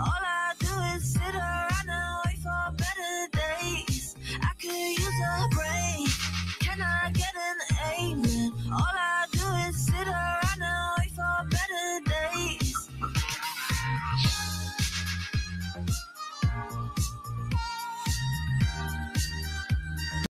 All I do is sit around and wait for better days. I could use a break. Can I get an amen? All I do is sit around and wait for better days.